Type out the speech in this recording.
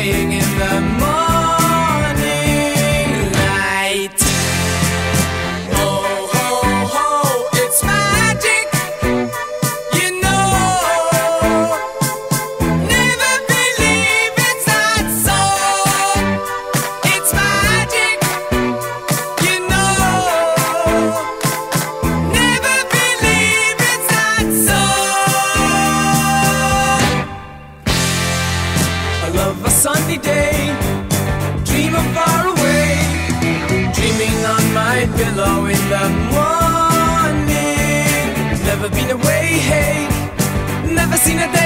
saying Low in the morning. Never been away, hey. Never seen a day